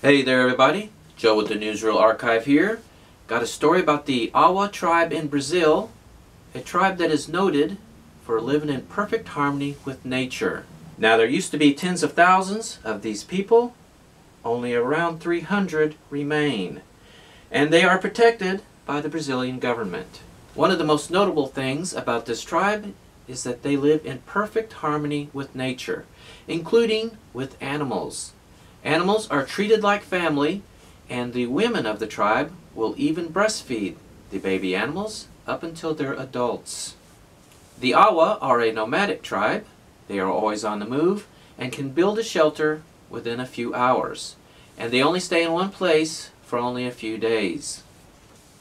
Hey there everybody, Joe with the Newsreel Archive here. Got a story about the Awa tribe in Brazil, a tribe that is noted for living in perfect harmony with nature. Now there used to be tens of thousands of these people, only around 300 remain, and they are protected by the Brazilian government. One of the most notable things about this tribe is that they live in perfect harmony with nature, including with animals. Animals are treated like family, and the women of the tribe will even breastfeed the baby animals up until they're adults. The Awa are a nomadic tribe. They are always on the move and can build a shelter within a few hours. And they only stay in one place for only a few days.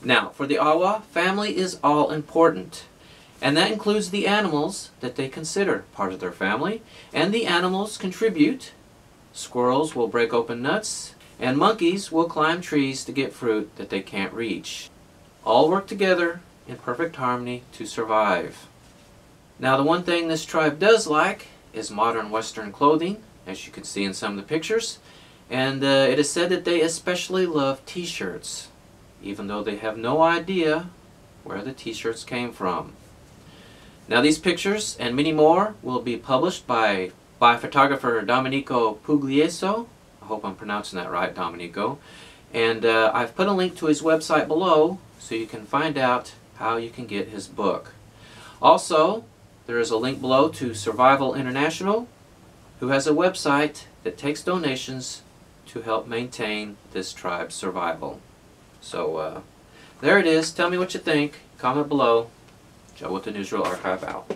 Now, for the Awa, family is all important. And that includes the animals that they consider part of their family. And the animals contribute Squirrels will break open nuts, and monkeys will climb trees to get fruit that they can't reach. All work together in perfect harmony to survive. Now the one thing this tribe does like is modern western clothing, as you can see in some of the pictures, and uh, it is said that they especially love t-shirts, even though they have no idea where the t-shirts came from. Now these pictures and many more will be published by by photographer Domenico Pugliese. I hope I'm pronouncing that right, Domenico. And uh, I've put a link to his website below so you can find out how you can get his book. Also, there is a link below to Survival International, who has a website that takes donations to help maintain this tribe's survival. So, uh, there it is. Tell me what you think. Comment below. Joe with the Newsreel Archive out.